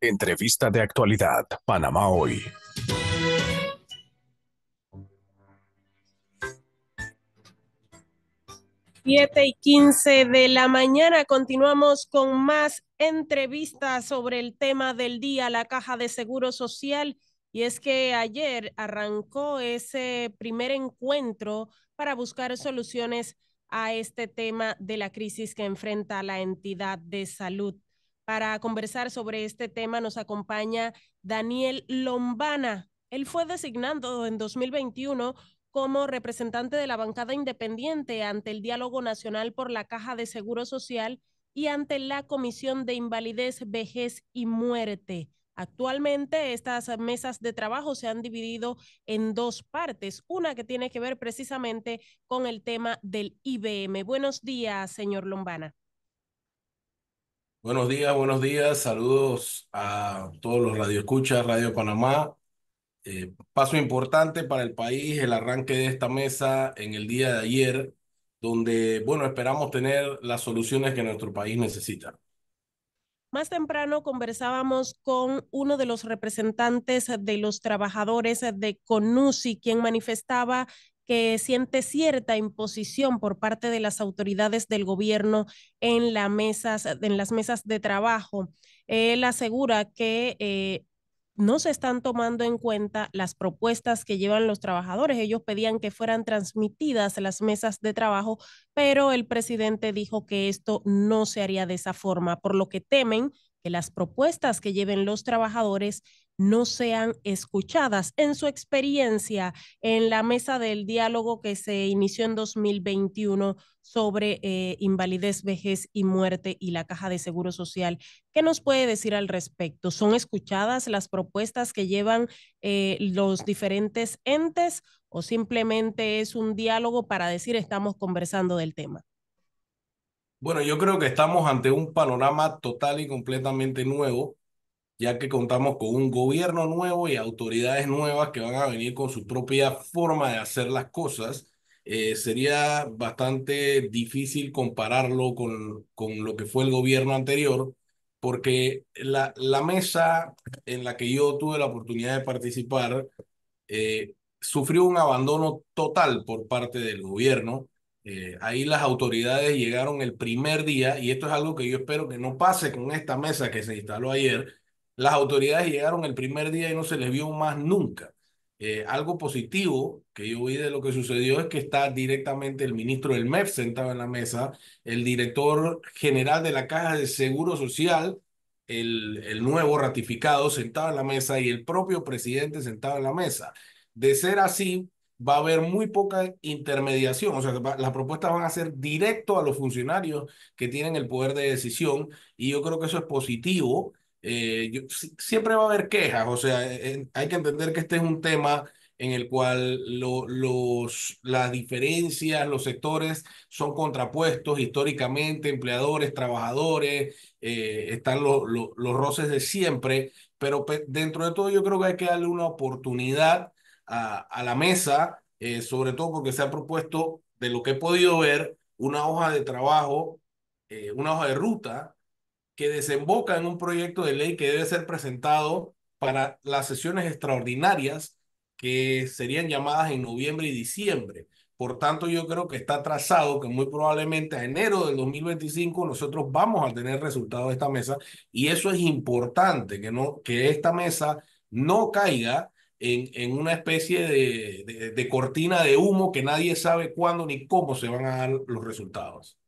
Entrevista de actualidad, Panamá hoy. Siete y quince de la mañana continuamos con más entrevistas sobre el tema del día, la Caja de Seguro Social. Y es que ayer arrancó ese primer encuentro para buscar soluciones a este tema de la crisis que enfrenta la entidad de salud. Para conversar sobre este tema nos acompaña Daniel Lombana. Él fue designado en 2021 como representante de la bancada independiente ante el Diálogo Nacional por la Caja de Seguro Social y ante la Comisión de Invalidez, Vejez y Muerte. Actualmente estas mesas de trabajo se han dividido en dos partes, una que tiene que ver precisamente con el tema del IBM. Buenos días, señor Lombana. Buenos días, buenos días. Saludos a todos los radioescuchas, Radio Panamá. Eh, paso importante para el país, el arranque de esta mesa en el día de ayer, donde, bueno, esperamos tener las soluciones que nuestro país necesita. Más temprano conversábamos con uno de los representantes de los trabajadores de CONUSI, quien manifestaba que siente cierta imposición por parte de las autoridades del gobierno en, las mesas de trabajo. Él asegura que eh, no se están tomando en cuenta las propuestas que llevan los trabajadores. Ellos pedían que fueran transmitidas las mesas de trabajo, pero el presidente dijo que esto no se haría de esa forma, por lo que temen las propuestas que lleven los trabajadores no sean escuchadas. En su experiencia en la mesa del diálogo que se inició en 2021 sobre eh, invalidez, vejez y muerte y la caja de seguro social, ¿qué nos puede decir al respecto? ¿Son escuchadas las propuestas que llevan eh, los diferentes entes o simplemente es un diálogo para decir estamos conversando del tema? Bueno, yo creo que estamos ante un panorama total y completamente nuevo ya que contamos con un gobierno nuevo y autoridades nuevas que van a venir con su propia forma de hacer las cosas. Eh, sería bastante difícil compararlo con, con lo que fue el gobierno anterior, porque la, la mesa en la que yo tuve la oportunidad de participar eh, sufrió un abandono total por parte del gobierno. Eh, ahí las autoridades llegaron el primer día y esto es algo que yo espero que no pase con esta mesa que se instaló ayer, las autoridades llegaron el primer día y no se les vio más nunca. Eh, algo positivo que yo vi de lo que sucedió es que está directamente el ministro del MEF sentado en la mesa, el director general de la Caja de Seguro Social, el, el nuevo ratificado sentado en la mesa y el propio presidente sentado en la mesa. De ser así, va a haber muy poca intermediación, o sea, las propuestas van a ser directo a los funcionarios que tienen el poder de decisión y yo creo que eso es positivo. Eh, siempre va a haber quejas, o sea, hay que entender que este es un tema en el cual los, las diferencias, los sectores son contrapuestos históricamente, empleadores, trabajadores, eh, están los roces de siempre, pero dentro de todo yo creo que hay que darle una oportunidad a, a la mesa, eh, sobre todo porque se ha propuesto, de lo que he podido ver, una hoja de trabajo, una hoja de ruta que desemboca en un proyecto de ley que debe ser presentado para las sesiones extraordinarias que serían llamadas en noviembre y diciembre. Por tanto, yo creo que está trazado que muy probablemente a enero del 2025 nosotros vamos a tener resultados de esta mesa y eso es importante, que, no, que esta mesa no caiga en, en una especie de, de, cortina de humo que nadie sabe cuándo ni cómo se van a dar los resultados.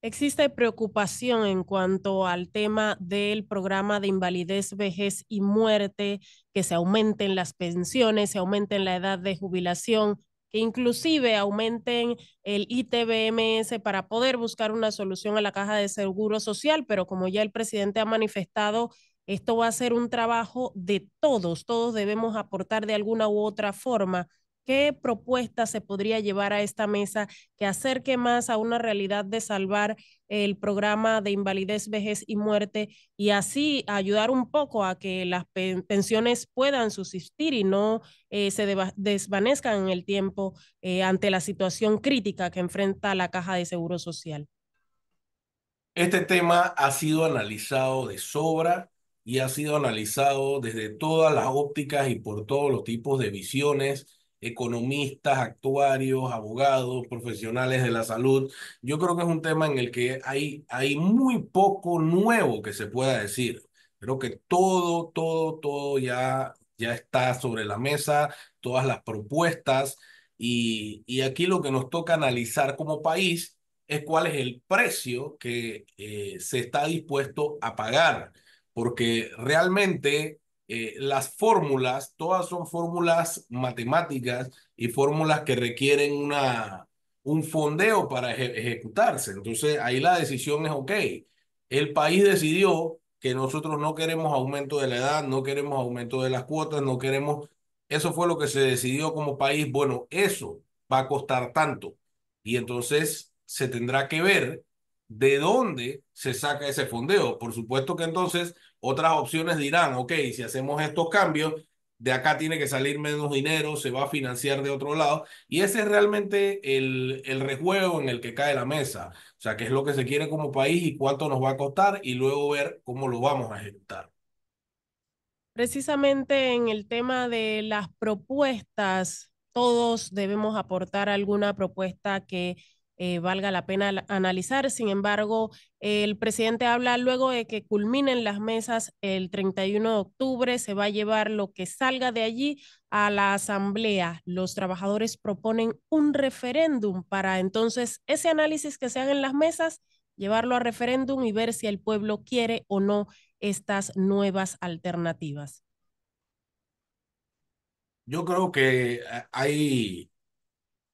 Existe preocupación en cuanto al tema del programa de invalidez, vejez y muerte, que se aumenten las pensiones, se aumenten la edad de jubilación, que inclusive aumenten el ITBMS para poder buscar una solución a la caja de seguro social, pero como ya el presidente ha manifestado, esto va a ser un trabajo de todos, todos debemos aportar de alguna u otra forma ¿Qué propuesta se podría llevar a esta mesa que acerque más a una realidad de salvar el programa de invalidez, vejez y muerte y así ayudar un poco a que las pensiones puedan subsistir y no eh, se desvanezcan en el tiempo eh, ante la situación crítica que enfrenta la Caja de Seguro Social? Este tema ha sido analizado de sobra y ha sido analizado desde todas las ópticas y por todos los tipos de visiones, economistas, actuarios, abogados, profesionales de la salud. Yo creo que es un tema en el que hay, hay muy poco nuevo que se pueda decir. Creo que todo, todo, todo ya, ya está sobre la mesa, todas las propuestas. Y, y aquí lo que nos toca analizar como país es cuál es el precio que eh, se está dispuesto a pagar, porque realmente eh, las fórmulas, todas son fórmulas matemáticas y fórmulas que requieren una, un fondeo para ejecutarse. Entonces ahí la decisión es, ok, el país decidió que nosotros no queremos aumento de la edad, no queremos aumento de las cuotas, no queremos, eso fue lo que se decidió como país, bueno, eso va a costar tanto. Y entonces se tendrá que ver de dónde se saca ese fondeo. Por supuesto que entonces otras opciones dirán, ok, si hacemos estos cambios, de acá tiene que salir menos dinero, se va a financiar de otro lado. Y ese es realmente el, el rejuego en el que cae la mesa. O sea, qué es lo que se quiere como país y cuánto nos va a costar y luego ver cómo lo vamos a ejecutar. Precisamente en el tema de las propuestas, todos debemos aportar alguna propuesta que eh, valga la pena analizar. Sin embargo, el presidente habla luego de que culminen las mesas el 31 de octubre, se va a llevar lo que salga de allí a la asamblea. Los trabajadores proponen un referéndum para entonces ese análisis que se haga en las mesas, llevarlo a referéndum y ver si el pueblo quiere o no estas nuevas alternativas. Yo creo que eh, hay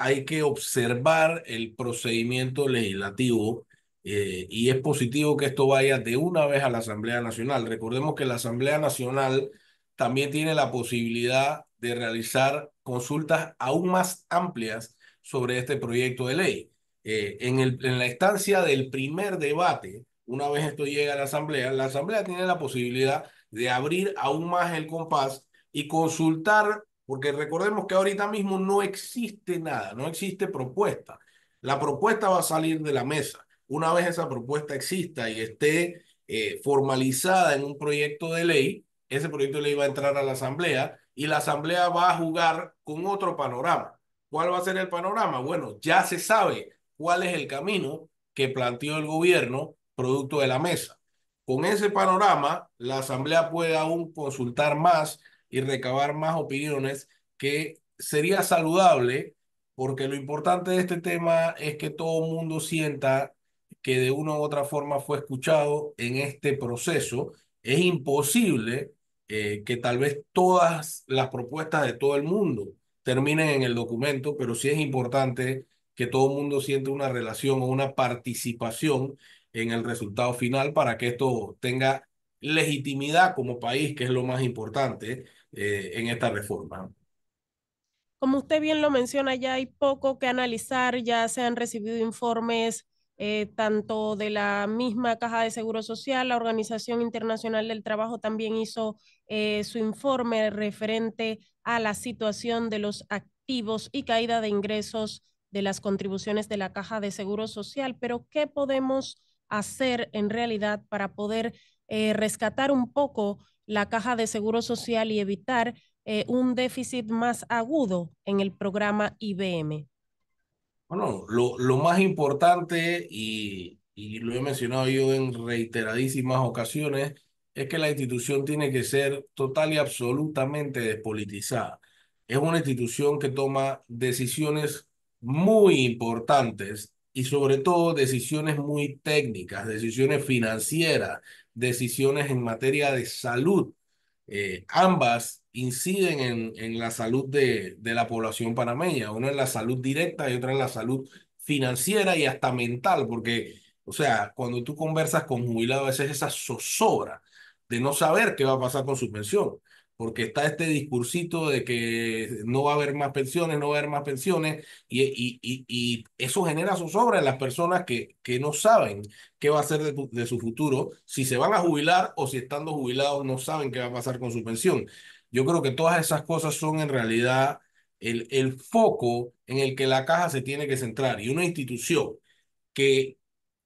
hay que observar el procedimiento legislativo eh, y es positivo que esto vaya de una vez a la Asamblea Nacional. Recordemos que la Asamblea Nacional también tiene la posibilidad de realizar consultas aún más amplias sobre este proyecto de ley. Eh, en, el, en la instancia del primer debate, una vez esto llega a la Asamblea, la Asamblea tiene la posibilidad de abrir aún más el compás y consultar porque recordemos que ahorita mismo no existe nada, no existe propuesta. La propuesta va a salir de la mesa. Una vez esa propuesta exista y esté eh, formalizada en un proyecto de ley, ese proyecto de ley va a entrar a la asamblea y la asamblea va a jugar con otro panorama. ¿Cuál va a ser el panorama? Bueno, ya se sabe cuál es el camino que planteó el gobierno producto de la mesa. Con ese panorama, la asamblea puede aún consultar más y recabar más opiniones que sería saludable porque lo importante de este tema es que todo el mundo sienta que de una u otra forma fue escuchado en este proceso. Es imposible eh, que tal vez todas las propuestas de todo el mundo terminen en el documento, pero sí es importante que todo el mundo sienta una relación o una participación en el resultado final para que esto tenga legitimidad como país, que es lo más importante eh, en esta reforma. Como usted bien lo menciona, ya hay poco que analizar, ya se han recibido informes eh, tanto de la misma Caja de Seguro Social, la Organización Internacional del Trabajo también hizo eh, su informe referente a la situación de los activos y caída de ingresos de las contribuciones de la Caja de Seguro Social, pero ¿qué podemos hacer en realidad para poder rescatar un poco la caja de seguro social y evitar eh, un déficit más agudo en el programa IBM? Bueno, lo, lo más importante, y, y lo he mencionado yo en reiteradísimas ocasiones, es que la institución tiene que ser total y absolutamente despolitizada. Es una institución que toma decisiones muy importantes y sobre todo decisiones muy técnicas, decisiones financieras, decisiones en materia de salud. Eh, ambas inciden en, en la salud de, de, la población panameña, una en la salud directa y otra en la salud financiera y hasta mental, porque, o sea, cuando tú conversas con jubilados, a veces esa zozobra de no saber qué va a pasar con su pensión porque está este discursito de que no va a haber más pensiones, no va a haber más pensiones, y, y, y, y eso genera zozobra en las personas que, que no saben qué va a ser de, de, su futuro, si se van a jubilar o si estando jubilados no saben qué va a pasar con su pensión. Yo creo que todas esas cosas son en realidad el, el foco en el que la caja se tiene que centrar y una institución que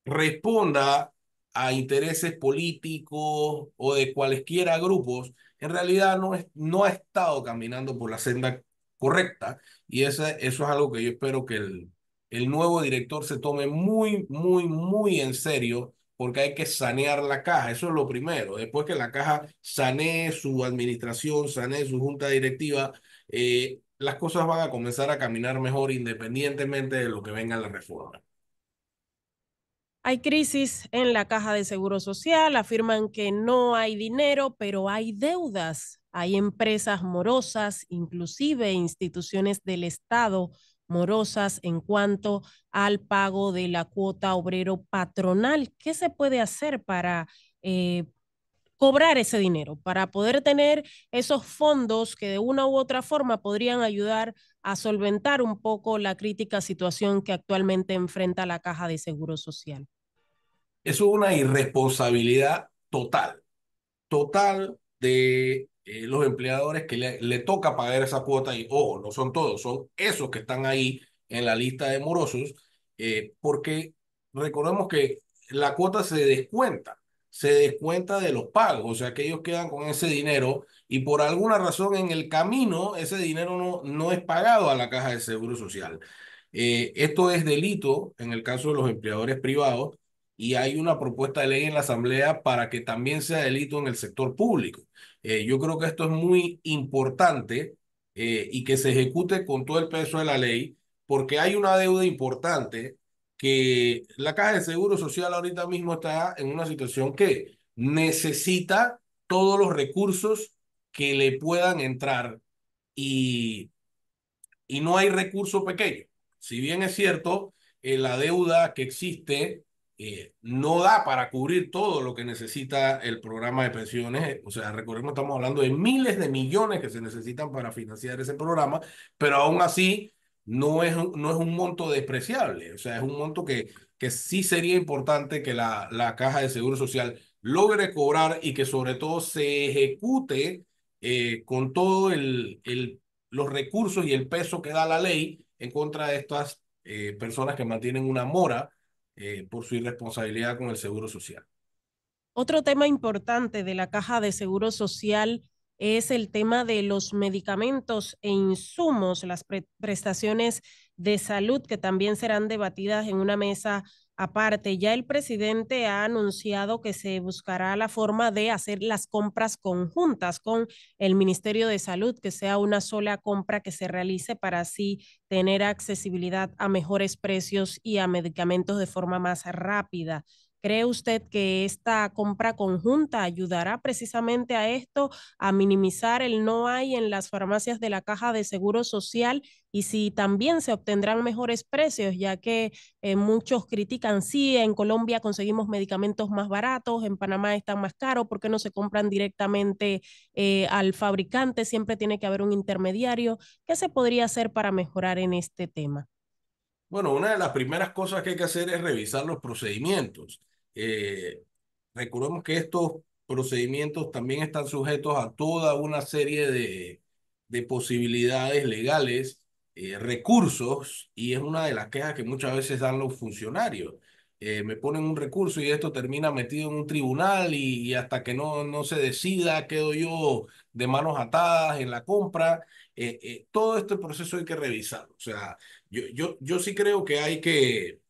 responda a intereses políticos o de cualesquiera grupos, en realidad no, es, no ha estado caminando por la senda correcta y ese, eso es algo que yo espero que el, el nuevo director se tome muy, muy, muy en serio porque hay que sanear la caja, eso es lo primero. Después que la caja sanee su administración, sanee su junta directiva, eh, las cosas van a comenzar a caminar mejor independientemente de lo que venga en la reforma. Hay crisis en la caja de seguro social, afirman que no hay dinero, pero hay deudas. Hay empresas morosas, inclusive instituciones del Estado morosas en cuanto al pago de la cuota obrero patronal. ¿Qué se puede hacer para eh, cobrar ese dinero, para poder tener esos fondos que de una u otra forma podrían ayudar a solventar un poco la crítica situación que actualmente enfrenta la caja de seguro social? Eso es una irresponsabilidad total, total de eh, los empleadores que le, toca pagar esa cuota y, ojo, no son todos, son esos que están ahí en la lista de morosos, eh, porque recordemos que la cuota se descuenta, se descuenta de los pagos, o sea que ellos quedan con ese dinero y por alguna razón en el camino ese dinero no, no es pagado a la caja de seguro social. Eh, esto es delito en el caso de los empleadores privados y hay una propuesta de ley en la Asamblea para que también sea delito en el sector público. Eh, yo creo que esto es muy importante eh, y que se ejecute con todo el peso de la ley, porque hay una deuda importante que la Caja de Seguro Social ahorita mismo está en una situación que necesita todos los recursos que le puedan entrar y, y no hay recurso pequeño. Si bien es cierto, eh, la deuda que existe eh, no da para cubrir todo lo que necesita el programa de pensiones. O sea, recordemos, estamos hablando de miles de millones que se necesitan para financiar ese programa, pero aún así no es, no es un monto despreciable. O sea, es un monto que, que sí sería importante que la, la caja de seguro social logre cobrar y que sobre todo se ejecute eh, con todo el, el, los recursos y el peso que da la ley en contra de estas eh, personas que mantienen una mora eh, por su irresponsabilidad con el seguro social. Otro tema importante de la caja de seguro social es el tema de los medicamentos e insumos, las pre prestaciones de salud que también serán debatidas en una mesa Aparte, ya el presidente ha anunciado que se buscará la forma de hacer las compras conjuntas con el Ministerio de Salud, que sea una sola compra que se realice para así tener accesibilidad a mejores precios y a medicamentos de forma más rápida. ¿Cree usted que esta compra conjunta ayudará precisamente a esto, a minimizar el no hay en las farmacias de la caja de seguro social y si también se obtendrán mejores precios, ya que eh, muchos critican, sí, en Colombia conseguimos medicamentos más baratos, en Panamá están más caros, ¿por qué no se compran directamente eh, al fabricante? Siempre tiene que haber un intermediario. ¿Qué se podría hacer para mejorar en este tema? Bueno, una de las primeras cosas que hay que hacer es revisar los procedimientos. Eh, recordemos que estos procedimientos también están sujetos a toda una serie de, de posibilidades legales, eh, recursos, y es una de las quejas que muchas veces dan los funcionarios. Eh, me ponen un recurso y esto termina metido en un tribunal y, hasta que no, no se decida quedo yo de manos atadas en la compra. Todo este proceso hay que revisarlo. O sea, yo, yo, yo sí creo que hay que,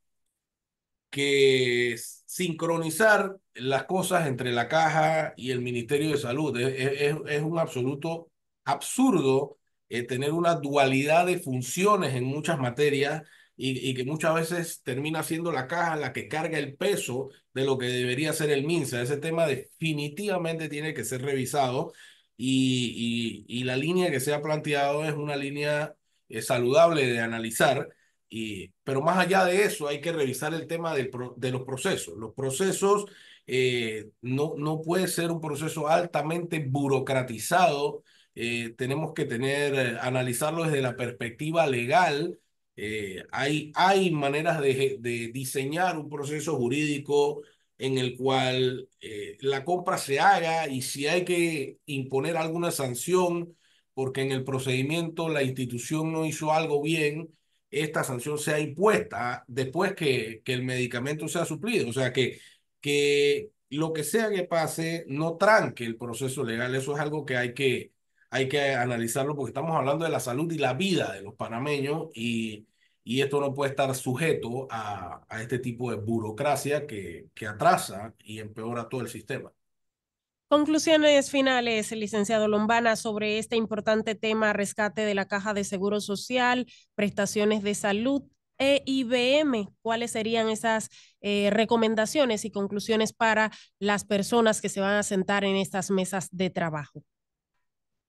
que sincronizar las cosas entre la caja y el Ministerio de Salud. Es, un absoluto absurdo eh, tener una dualidad de funciones en muchas materias y, que muchas veces termina siendo la caja la que carga el peso de lo que debería ser el MINSA. Ese tema definitivamente tiene que ser revisado y la línea que se ha planteado es una línea eh, saludable de analizar y, pero más allá de eso, hay que revisar el tema de, de los procesos. Los procesos eh, no, no puede ser un proceso altamente burocratizado. Eh, tenemos que tener, eh, analizarlo desde la perspectiva legal. Hay, hay maneras de, de, diseñar un proceso jurídico en el cual la compra se haga y si hay que imponer alguna sanción porque en el procedimiento la institución no hizo algo bien, esta sanción sea impuesta después que, que el medicamento sea suplido. O sea, que, que lo que sea que pase no tranque el proceso legal. Eso es algo que hay que, hay que analizarlo porque estamos hablando de la salud y la vida de los panameños y, y esto no puede estar sujeto a, a este tipo de burocracia que, que atrasa y empeora todo el sistema. Conclusiones finales, licenciado Lombana, sobre este importante tema, rescate de la caja de seguro social, prestaciones de salud e IBM. ¿Cuáles serían esas eh, recomendaciones y conclusiones para las personas que se van a sentar en estas mesas de trabajo?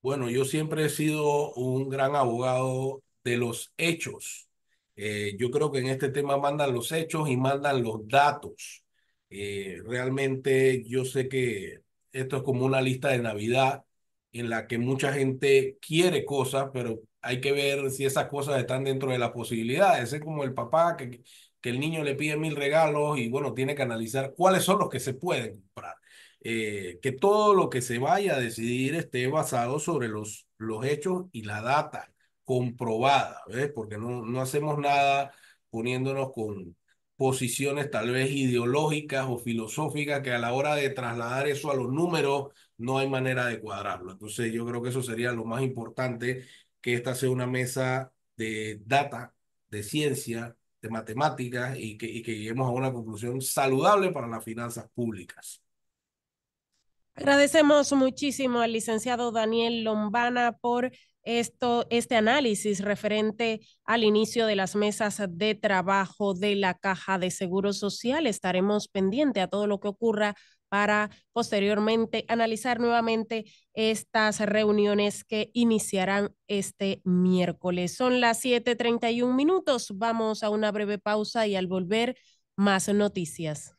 Bueno, yo siempre he sido un gran abogado de los hechos. Eh, yo creo que en este tema mandan los hechos y mandan los datos. Eh, realmente yo sé que esto es como una lista de Navidad en la que mucha gente quiere cosas, pero hay que ver si esas cosas están dentro de las posibilidades. Es como el papá que, que el niño le pide mil regalos y bueno, tiene que analizar cuáles son los que se pueden comprar. Eh, que todo lo que se vaya a decidir esté basado sobre los, los hechos y la data comprobada, ¿ves? Porque no, no hacemos nada poniéndonos con, posiciones tal vez ideológicas o filosóficas que a la hora de trasladar eso a los números no hay manera de cuadrarlo. Entonces yo creo que eso sería lo más importante, que esta sea una mesa de data, de ciencia, de matemáticas y que, y que lleguemos a una conclusión saludable para las finanzas públicas. Agradecemos muchísimo al licenciado Daniel Lombana por esto, este análisis referente al inicio de las mesas de trabajo de la Caja de Seguro Social. Estaremos pendientes a todo lo que ocurra para posteriormente analizar nuevamente estas reuniones que iniciarán este miércoles. Son las 7:31 minutos. Vamos a una breve pausa y al volver, más noticias.